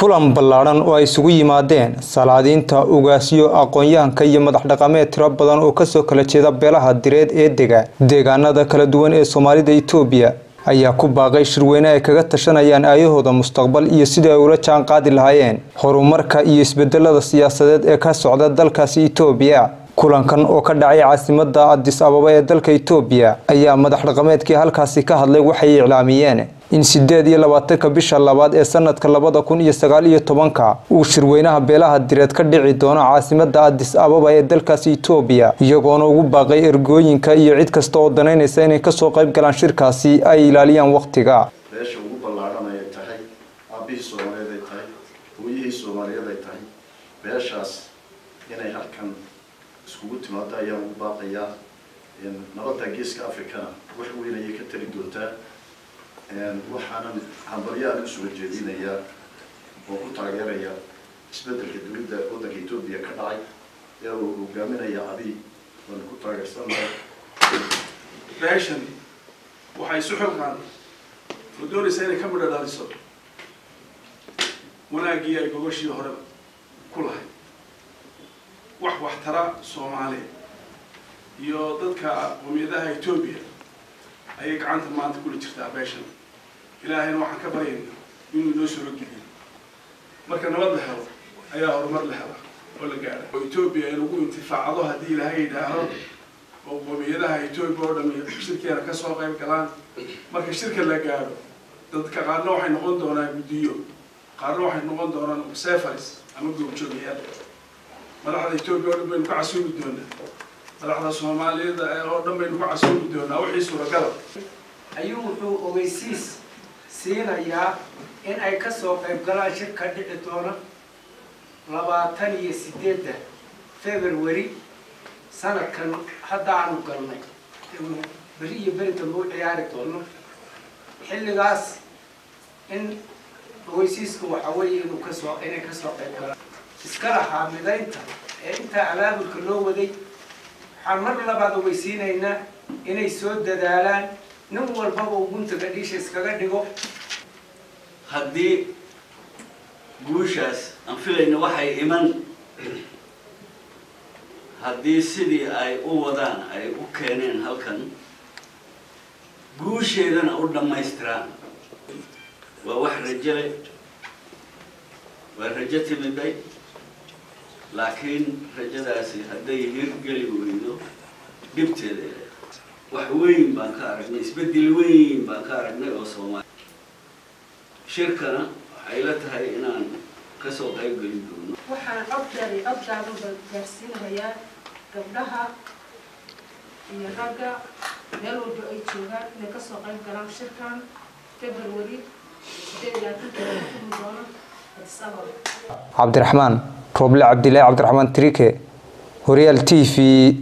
kulan ballaadhan oo ay isugu yimaadeen salaadiinta ugaasyo aqoon-yahanka iyo madax dhaqameed tiro badan oo ka soo kala jeeda beelaha direed ee dega. Deegaanada kala duwan ee soomaalida itoobiya ayaa ku baaqay shirweyne ay kaga tashanayaan aayahooda mustaqbal iyo sidii ay ula jaan qaadi lahaayeen. Horumarka iyo isbedelada siyaasadeed ee ka socda dalkaasi itoobiya kulankan oo ka dhacay caasimada adis ababa ee dalka itoobiya ayaa madax dhaqameedkii halkaasi ka hadlay waxay iclaamiyeen in sideed iyo labaatanka bisha labaad ee sanadka labada kun iyo sagaal iyo tobanka uu shirweynaha beelaha direed ka dhici doono caasimada adis ababa ee dalkaasi itoobiya iyagoona ugu baaqay ergooyinka iyo cid kasta oo danaynaysa inay ka soo qayb galaan shirkaasi ay ilaaliyaan wakhtiga beeshaas inay halkan iskugu timaado ayaan ugu baaqayaa nabadda geeska africana wax weyn ayay ka tali doontaa. Waxaanan hambaryaan u soo jeedinayaa oo ku taageeraya isbeddelka dowladda waddanka etoobiya ka dhacay ee uu hogaaminaya abiy waana ku taageersanahay beeshan waxay isu xilqaan oo doonaysaa inay ka midho dhaliso wanaaggii ay gogashii hore ku lahay wax waxtara soomaaliya iyo dadka qowmiyadaha etoobiya ayay gacanta maanta kula jirtaa beeshan. Ilaahayna waxaan ka baryayna inuu inoo soo rogeliyo marka nabad la helo ayaa horumar la hela oo la gaadha. Oo etoobiya ay lagu intifaacdo haddii ilaahay yidhaaho oo qowmiyadaha etoobiya oo dhami shirkeena ka soo qayb galaan. Marka shirka la gaadho dadka qaarna waxay noqon doonaan guddiyo qaarna waxay noqon doonaan sefaris ama goobjoogayaal madaxda etoobiya oo dhan baynu ka casuumi doonaa. Madaxda soomaaliyada oo dhan baynu ka casuumi doonaa. Wixii suuragala ayuu wuxuu ogeysiis siinayaa in ay ka soo qayb galaan shirka dhici doona labaatan iyo sideedda february sanadkan hadda aanu galnay. Beri iyo beri dambe ciyaari doono. Xilligaas in ogeysiiska waxa weeye inuu ka soo inay ka soo qayb galaan iska lahaa midaynta ee intaa abaabulka loo waday waxaan mar labaad ogeysiinaynaa inay soo dadaalaan. Nin walbaba uu guntaga dhiisha iskaga dhigo. Haddii guushaas aan filayna waxay iman. Haddii sidii ay u wadaan ay u keeneen halkan guusheedana u dhammaystiraan. Waa wax rajo. Leh waa rajo timiday laakiin rajadaasi hadday hirgeli weydo dhibteeda wax weyn baan ka aragnay isbeddel weyn baan ka aragnay oo soomaaliya shirkana waxay la tahay inaan ka soo qayb gelin doono waxaan coddeeda iyo coddaadaba gaarsiinayaa gabdhaha iyo ragga meel walba ay joogaan inay ka soo qayb galaan shirkan february sideed iyo doono adis روبلا عبد الله عبد الرحمن تريكي هوريال تي في.